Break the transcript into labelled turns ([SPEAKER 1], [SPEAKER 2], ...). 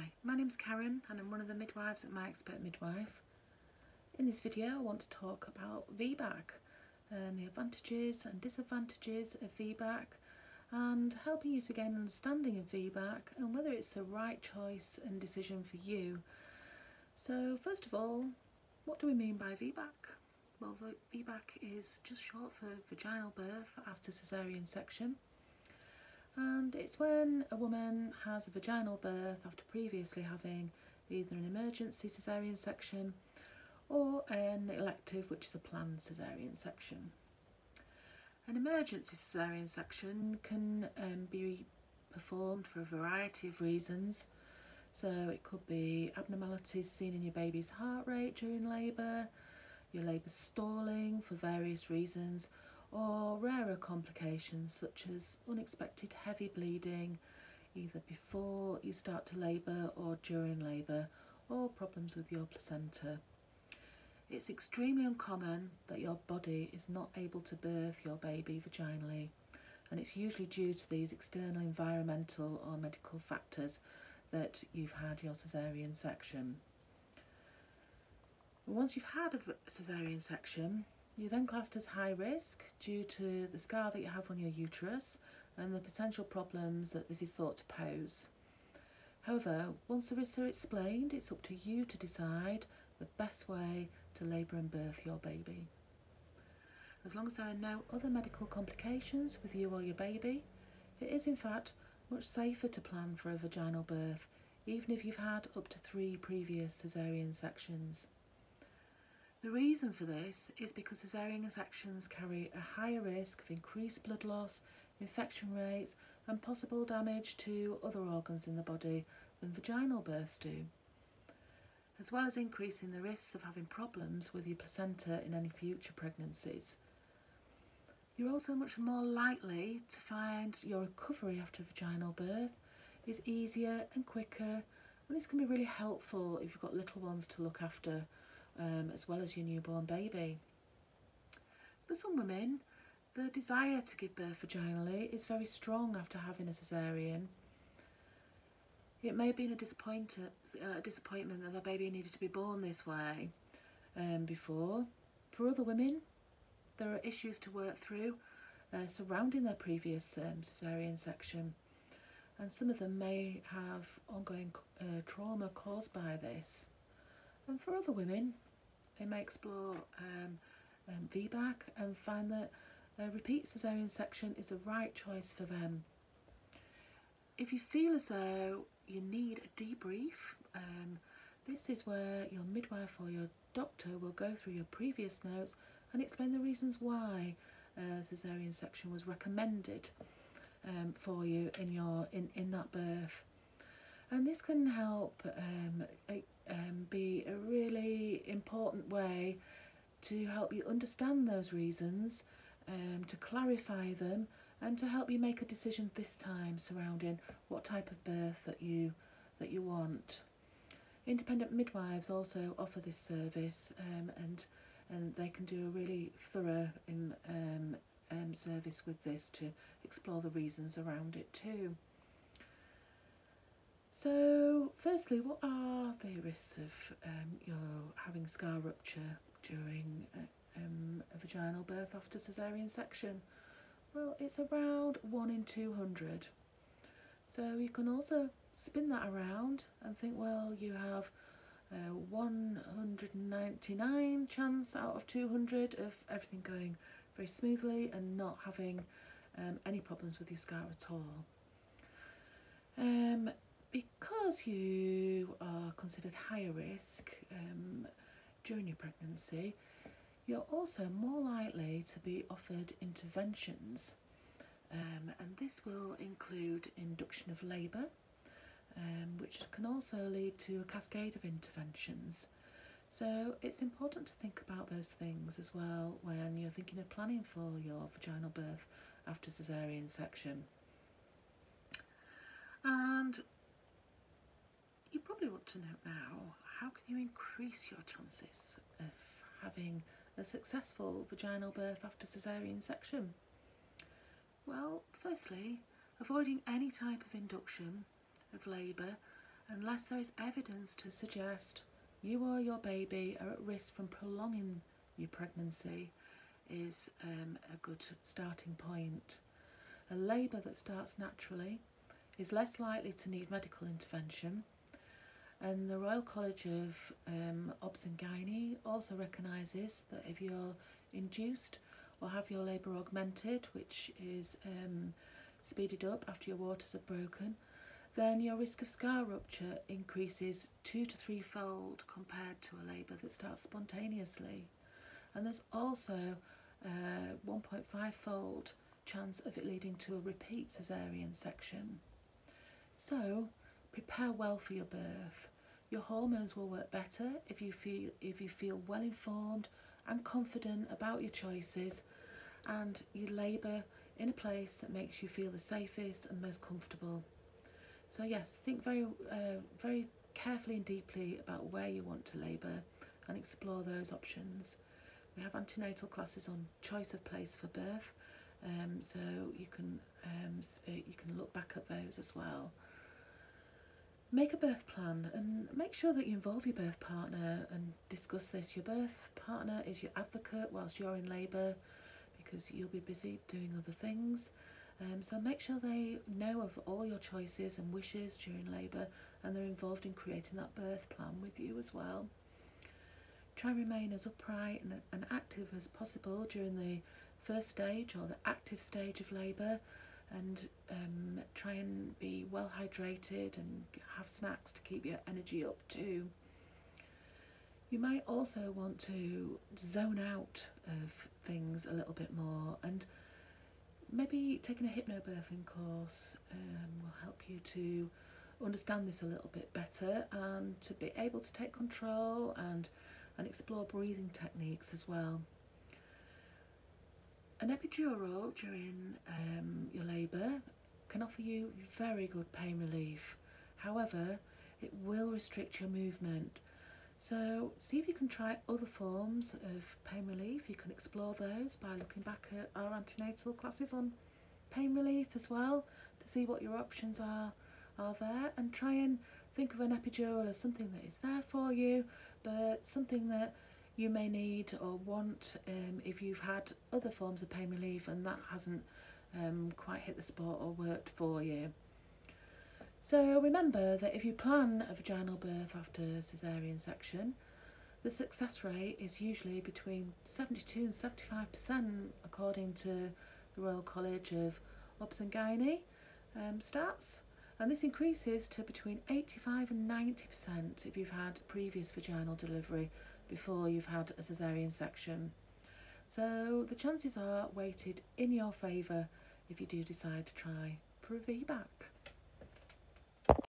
[SPEAKER 1] Hi, my name's Karen and I'm one of the midwives at My Expert Midwife. In this video I want to talk about VBAC and the advantages and disadvantages of VBAC and helping you to gain understanding of VBAC and whether it's the right choice and decision for you. So first of all, what do we mean by VBAC? Well, VBAC is just short for vaginal birth after caesarean section and it's when a woman has a vaginal birth after previously having either an emergency caesarean section or an elective which is a planned caesarean section. An emergency caesarean section can um, be performed for a variety of reasons so it could be abnormalities seen in your baby's heart rate during labour, your labour stalling for various reasons or rarer complications such as unexpected heavy bleeding either before you start to labour or during labour or problems with your placenta. It's extremely uncommon that your body is not able to birth your baby vaginally and it's usually due to these external environmental or medical factors that you've had your caesarean section. Once you've had a caesarean section, you're then classed as high risk due to the scar that you have on your uterus and the potential problems that this is thought to pose. However, once the risks are explained, it's up to you to decide the best way to labour and birth your baby. As long as there are no other medical complications with you or your baby, it is in fact much safer to plan for a vaginal birth, even if you've had up to three previous caesarean sections. The reason for this is because caesarean sections carry a higher risk of increased blood loss, infection rates and possible damage to other organs in the body than vaginal births do, as well as increasing the risks of having problems with your placenta in any future pregnancies. You're also much more likely to find your recovery after vaginal birth is easier and quicker and this can be really helpful if you've got little ones to look after um, as well as your newborn baby. For some women, the desire to give birth vaginally is very strong after having a caesarean. It may have been uh, a disappointment that their baby needed to be born this way um, before. For other women, there are issues to work through uh, surrounding their previous um, caesarean section and some of them may have ongoing uh, trauma caused by this. And for other women, they may explore um, um, VBAC and find that a repeat caesarean section is the right choice for them. If you feel as though you need a debrief, um, this is where your midwife or your doctor will go through your previous notes and explain the reasons why a caesarean section was recommended um, for you in your in, in that birth. And this can help um, um, be a really important way to help you understand those reasons, um, to clarify them, and to help you make a decision this time surrounding what type of birth that you that you want. Independent midwives also offer this service, um, and and they can do a really thorough um, um, service with this to explore the reasons around it too. So, firstly, what are the risks of um, your having scar rupture during a, um, a vaginal birth after caesarean section? Well, it's around 1 in 200. So you can also spin that around and think, well, you have a 199 chance out of 200 of everything going very smoothly and not having um, any problems with your scar at all. Um, because you are considered higher risk um, during your pregnancy, you're also more likely to be offered interventions um, and this will include induction of labour um, which can also lead to a cascade of interventions. So it's important to think about those things as well when you're thinking of planning for your vaginal birth after caesarean section. And probably want to know now, how can you increase your chances of having a successful vaginal birth after caesarean section? Well, firstly, avoiding any type of induction of labour unless there is evidence to suggest you or your baby are at risk from prolonging your pregnancy is um, a good starting point. A labour that starts naturally is less likely to need medical intervention and the Royal College of um, Obs and Gynae also recognises that if you're induced or have your labour augmented, which is um, speeded up after your waters are broken, then your risk of scar rupture increases two to threefold compared to a labour that starts spontaneously. And there's also a 1.5 fold chance of it leading to a repeat caesarean section. So prepare well for your birth. Your hormones will work better if you feel if you feel well informed and confident about your choices and you labour in a place that makes you feel the safest and most comfortable. So yes, think very, uh, very carefully and deeply about where you want to labour and explore those options. We have antenatal classes on choice of place for birth, um, so you can um, uh, you can look back at those as well. Make a birth plan and make sure that you involve your birth partner and discuss this. Your birth partner is your advocate whilst you're in labour because you'll be busy doing other things. Um, so make sure they know of all your choices and wishes during labour and they're involved in creating that birth plan with you as well. Try and remain as upright and, and active as possible during the first stage or the active stage of labour and um, try and be well hydrated and have snacks to keep your energy up too. You might also want to zone out of things a little bit more and maybe taking a hypnobirthing course um, will help you to understand this a little bit better and to be able to take control and and explore breathing techniques as well. An epidural during um, your labour can offer you very good pain relief. However, it will restrict your movement so see if you can try other forms of pain relief. You can explore those by looking back at our antenatal classes on pain relief as well to see what your options are are there and try and think of an epidural as something that is there for you but something that you may need or want um, if you've had other forms of pain relief and that hasn't um, quite hit the spot or worked for you. So remember that if you plan a vaginal birth after caesarean section, the success rate is usually between 72 and 75% according to the Royal College of Obs and Gynae um, stats. And this increases to between 85 and 90% if you've had previous vaginal delivery before you've had a caesarean section. So the chances are weighted in your favour if you do decide to try for a VBAC.